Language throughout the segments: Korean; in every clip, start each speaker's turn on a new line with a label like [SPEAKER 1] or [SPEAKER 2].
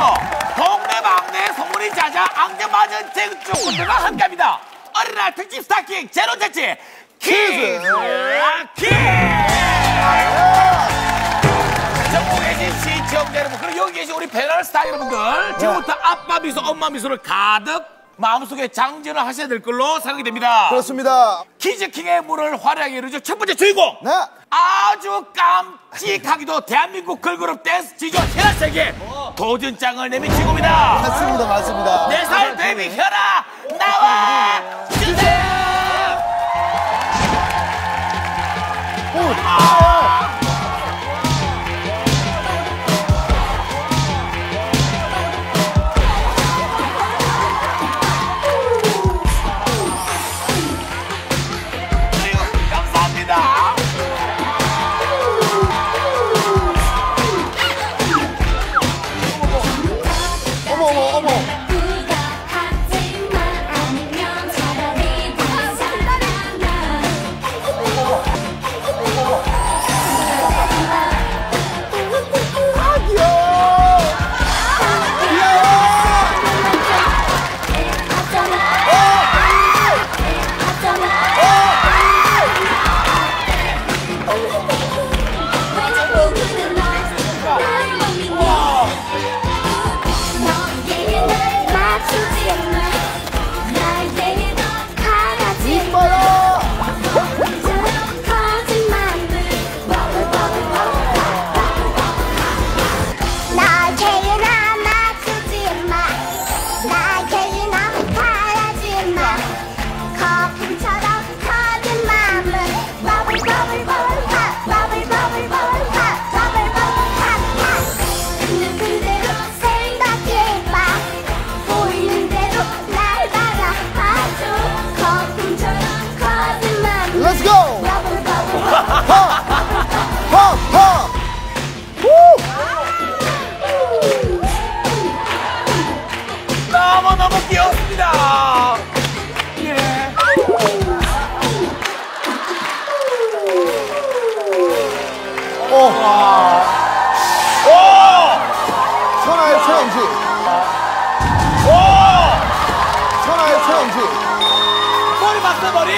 [SPEAKER 1] 보시죠. 동네방네 소문이 자자 앙증맞은 재주꾼들과 함께합니다. 어린이날 특집 스타킹 제로 재치 퀴즈 퀴즈. 전국에 계신 시청자 여러분 그리고 여기 계신 우리 패널 스타 여러분들 지금부터 아빠 미소 엄마 미소를 가득 마음속에 장전을 하셔야 될 걸로 생각이 됩니다.
[SPEAKER 2] 그렇습니다.
[SPEAKER 1] 키즈킹의 문을 화려하게 열어줄 첫 번째 주인공
[SPEAKER 2] 네.
[SPEAKER 1] 아주 깜찍하기도 대한민국 걸그룹 댄스 지존 현아 씨에게 도전장을 내민 친구입니다.
[SPEAKER 2] 맞습니다. 맞습니다.
[SPEAKER 1] 네 살 베이비 현아 나와 주세요. 아 오!
[SPEAKER 2] 천하의 최영지.
[SPEAKER 1] 머리 봤어, 머리?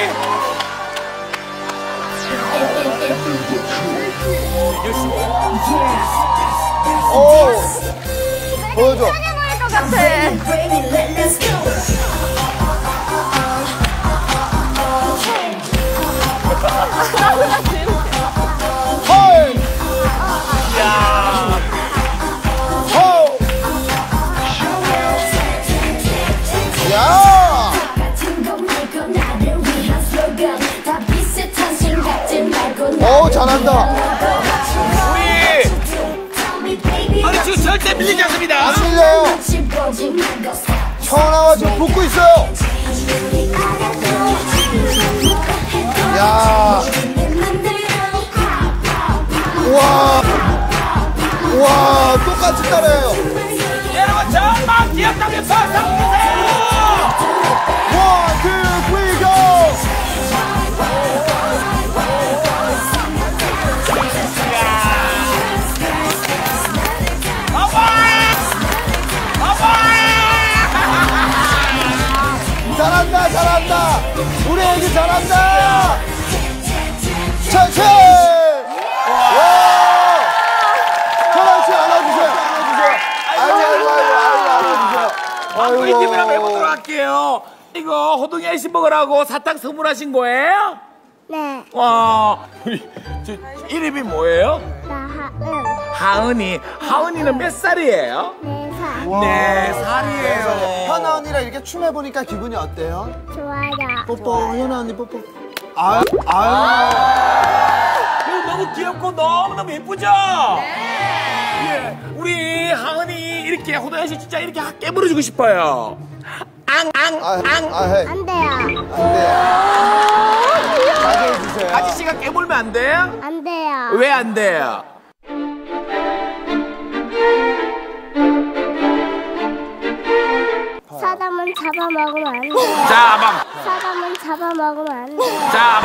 [SPEAKER 2] 오. 보여줘. 잘한다.
[SPEAKER 1] 우리 아니 지금 절대 밀리지 않습니다.
[SPEAKER 2] 안 밀려요. 천하와 지금 붙고 있어요. 야. 우와. 우와, 똑같이 따라해요.
[SPEAKER 1] 여러분 정말 귀엽다면 박수.
[SPEAKER 2] One, two, three, go! 잘한다, 잘한다! 우리 애기 잘한다! 천천히! 와! 천천히 안아주세요, 안아주세요. 아이고, 아이고.
[SPEAKER 1] 인터뷰를 한번 해보도록 할게요. 이거 호동이 아이씨 먹으라고 사탕 선물하신 거예요?
[SPEAKER 3] 네,
[SPEAKER 1] 와, 우리 저 이름이 뭐예요?
[SPEAKER 3] 나하은
[SPEAKER 1] 하은이. 하은이는 몇 살이에요?
[SPEAKER 3] 네 살.
[SPEAKER 1] 네 살이에요.
[SPEAKER 2] 현아 언니랑 이렇게 춤해 보니까 기분이 어때요?
[SPEAKER 3] 좋아요.
[SPEAKER 2] 뽀뽀, 현아 언니 뽀뽀. 아유, 아유.
[SPEAKER 1] 너무 귀엽고 너무너무 예쁘죠? 네. 예, 우리 하은이 이렇게 호동이 아이씨 진짜 이렇게 깨물어주고 싶어요. 앙, 앙,
[SPEAKER 2] 아,
[SPEAKER 1] 앙.
[SPEAKER 2] 아, 해.
[SPEAKER 3] 안 돼요.
[SPEAKER 2] 안 돼요.
[SPEAKER 1] 아저씨가 깨물면 안 돼요?
[SPEAKER 3] 안 돼요.
[SPEAKER 1] 왜 안 돼요?
[SPEAKER 3] 잡아먹으면 안 돼요.
[SPEAKER 1] 자, 방.
[SPEAKER 3] 사람은 잡아먹으면 안 돼요.
[SPEAKER 1] 자, 방.